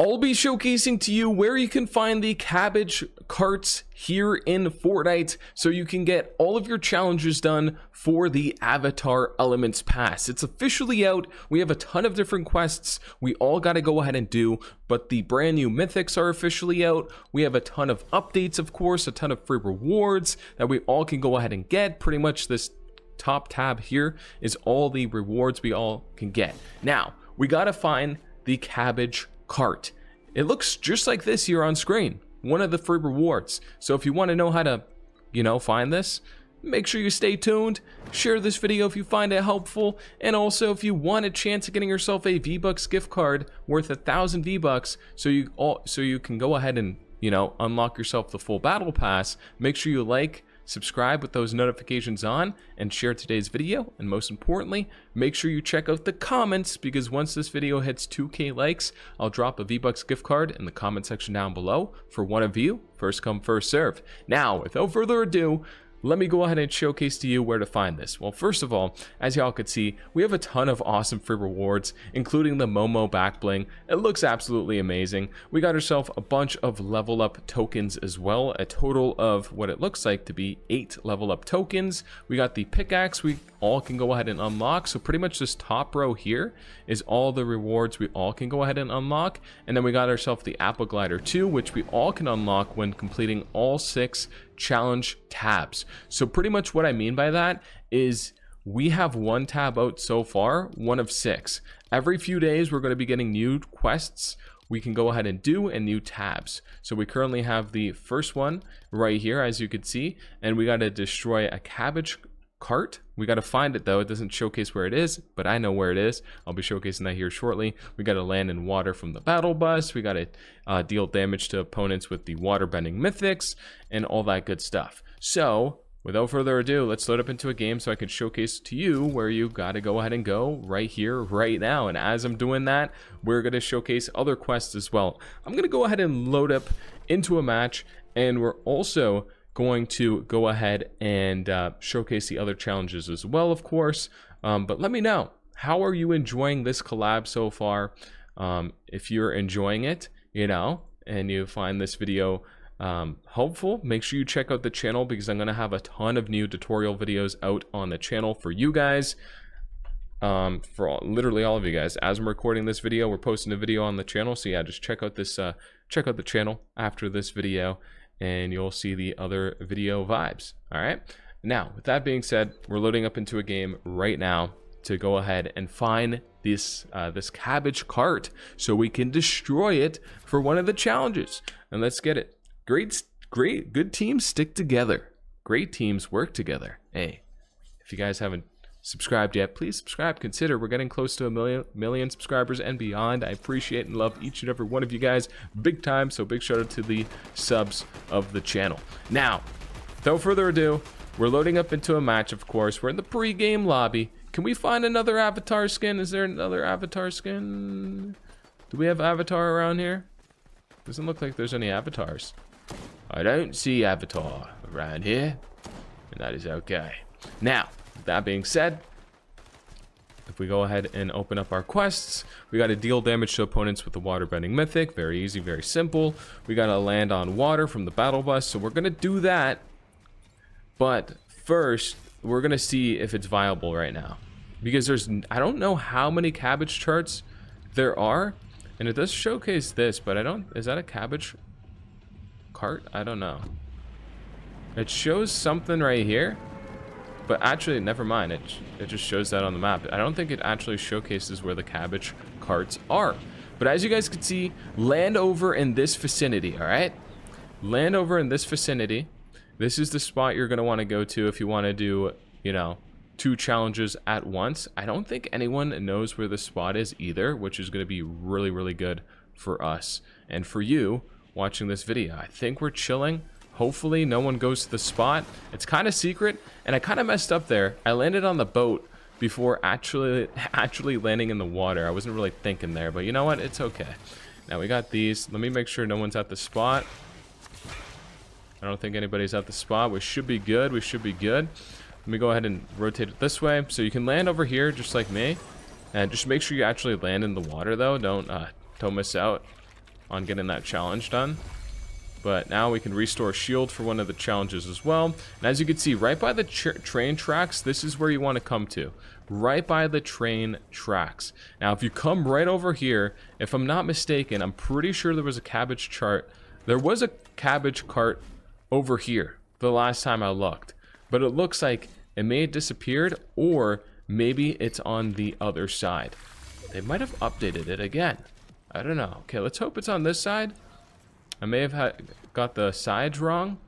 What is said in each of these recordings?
I'll be showcasing to you where you can find the cabbage carts here in Fortnite so you can get all of your challenges done for the Avatar Elements Pass. It's officially out. We have a ton of different quests we all got to go ahead and do, but the brand new mythics are officially out. We have a ton of updates, of course, a ton of free rewards that we all can go ahead and get. Pretty much this top tab here is all the rewards we all can get. Now, we got to find the cabbage cart. It looks just like this here on screen, one of the free rewards. So if you want to know how to, you know, find this, make sure you stay tuned, share this video if you find it helpful, and also if you want a chance of getting yourself a V-Bucks gift card worth a thousand V-Bucks so you all so you can go ahead and, you know, unlock yourself the full battle pass, make sure you like, subscribe with those notifications on, and share today's video. And most importantly, make sure you check out the comments because once this video hits 2k likes, I'll drop a V-Bucks gift card in the comment section down below for one of you. First come, first serve. Now, without further ado, let me go ahead and showcase to you where to find this. Well, first of all, as y'all could see, we have a ton of awesome free rewards, including the Momo back bling. It looks absolutely amazing. We got ourselves a bunch of level up tokens as well, a total of what it looks like to be eight level up tokens. We got the pickaxe we all can go ahead and unlock. So pretty much this top row here is all the rewards we all can go ahead and unlock. And then we got ourselves the Appa Glider 2, which we all can unlock when completing all six challenge tabs. So pretty much what I mean by that is we have one tab out so far, one of six. Every few days, we're going to be getting new quests we can go ahead and do and new tabs. So we currently have the first one right here, as you can see, and we got to destroy a cabbage cart. We got to find it though. It doesn't showcase where it is, but I know where it is. I'll be showcasing that here shortly. We got to land in water from the battle bus. We got to uh, deal damage to opponents with the water bending mythics and all that good stuff. So without further ado, let's load up into a game so I can showcase to you where you got to go ahead and go right here, right now. And as I'm doing that, we're going to showcase other quests as well. I'm going to go ahead and load up into a match and we're also going to go ahead and uh, showcase the other challenges as well, of course. Um, but let me know, how are you enjoying this collab so far? Um, if you're enjoying it, you know, and you find this video um, helpful, make sure you check out the channel because I'm going to have a ton of new tutorial videos out on the channel for you guys. Um, for all, literally all of you guys. As I'm recording this video, we're posting a video on the channel. So yeah, just check out this, uh, check out the channel after this video and you'll see the other video vibes. All right. Now, with that being said, we're loading up into a game right now to go ahead and find this uh, this cabbage cart so we can destroy it for one of the challenges. And let's get it. Great, great, good teams stick together. Great teams work together. Hey, if you guys haven't subscribed yet, please subscribe. Consider we're getting close to a million million subscribers and beyond. I appreciate and love each and every one of you guys big time. So big shout out to the subs of the channel. Now, without further ado, we're loading up into a match, of course. We're in the pre-game lobby. Can we find another avatar skin? Is there another avatar skin? Do we have avatar around here? Doesn't look like there's any avatars. I don't see avatar around here. And that is okay. Now, that being said, if we go ahead and open up our quests, we got to deal damage to opponents with the water bending mythic. Very easy, very simple. We got to land on water from the battle bus. So we're going to do that. But first, we're going to see if it's viable right now. Because there's, I don't know how many cabbage carts there are. And it does showcase this, but I don't, is that a cabbage cart? I don't know. It shows something right here. But actually, never mind. It, it just shows that on the map. I don't think it actually showcases where the cabbage carts are. But as you guys can see, land over in this vicinity, all right? Land over in this vicinity. This is the spot you're going to want to go to if you want to do, you know, two challenges at once. I don't think anyone knows where the spot is either, which is going to be really, really good for us and for you watching this video. I think we're chilling. Hopefully no one goes to the spot. It's kind of secret, and I kind of messed up there. I landed on the boat before actually actually landing in the water. I wasn't really thinking there, but you know what? It's okay. Now we got these. Let me make sure no one's at the spot. I don't think anybody's at the spot. We should be good. We should be good. Let me go ahead and rotate it this way. So you can land over here just like me. And just make sure you actually land in the water though. Don't uh, don't miss out. on getting that challenge done. But now we can restore shield for one of the challenges as well. And as you can see, right by the train tracks, this is where you want to come to. Right by the train tracks. Now, if you come right over here, if I'm not mistaken, I'm pretty sure there was a cabbage cart. There was a cabbage cart over here the last time I looked. But it looks like it may have disappeared or maybe it's on the other side. They might have updated it again. I don't know. Okay, let's hope it's on this side. I may have got the sides wrong.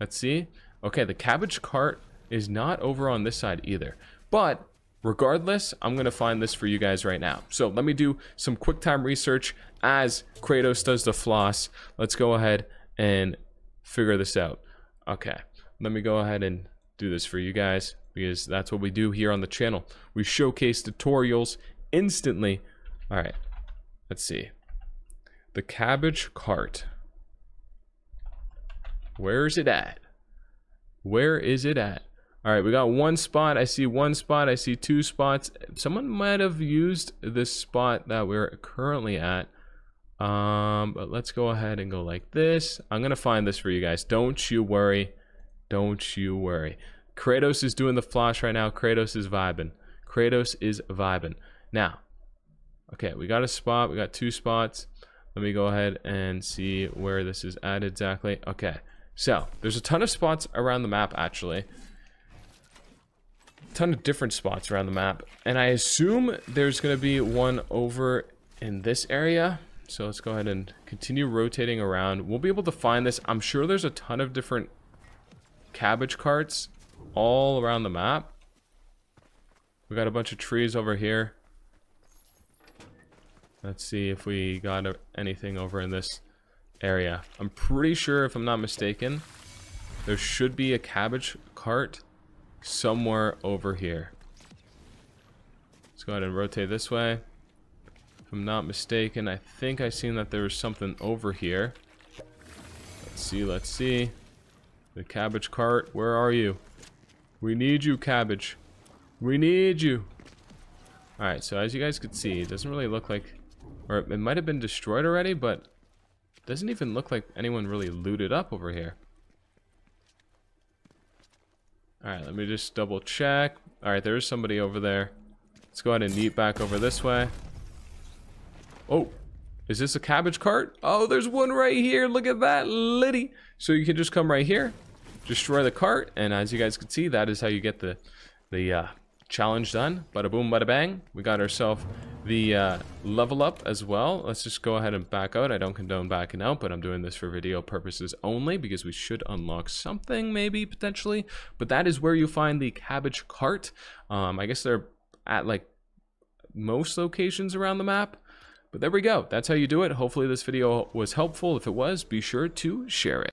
Let's see. Okay, the cabbage cart is not over on this side either. But regardless, I'm going to find this for you guys right now. So let me do some quick time research as Kratos does the floss. Let's go ahead and figure this out. Okay, let me go ahead and do this for you guys because that's what we do here on the channel. We showcase tutorials instantly. All right, let's see. The cabbage cart. Where is it at? Where is it at? All right, we got one spot. I see one spot. I see two spots. Someone might have used this spot that we're currently at. Um, but let's go ahead and go like this. I'm going to find this for you guys. Don't you worry. Don't you worry. Kratos is doing the flash right now. Kratos is vibing. Kratos is vibing. Now, okay, we got a spot. We got two spots. Let me go ahead and see where this is at exactly. Okay, so there's a ton of spots around the map, actually. A ton of different spots around the map. And I assume there's going to be one over in this area. So let's go ahead and continue rotating around. We'll be able to find this. I'm sure there's a ton of different cabbage carts all around the map. We got a bunch of trees over here. Let's see if we got anything over in this area. I'm pretty sure, if I'm not mistaken, there should be a cabbage cart somewhere over here. Let's go ahead and rotate this way. If I'm not mistaken, I think I seen that there was something over here. Let's see, let's see. The cabbage cart, where are you? We need you, cabbage. We need you. Alright, so as you guys can see, it doesn't really look like or it might have been destroyed already, but doesn't even look like anyone really looted up over here. Alright, let me just double check. Alright, there's somebody over there. Let's go ahead and neat back over this way. Oh, is this a cabbage cart? Oh, there's one right here. Look at that, Liddy. So you can just come right here, destroy the cart, and as you guys can see, that is how you get the the uh, challenge done. Bada boom, bada bang. We got ourselves the uh, level up as well. Let's just go ahead and back out. I don't condone backing out, but I'm doing this for video purposes only because we should unlock something maybe potentially. But that is where you find the cabbage cart. Um, I guess they're at like most locations around the map. But there we go. That's how you do it. Hopefully this video was helpful. If it was, be sure to share it.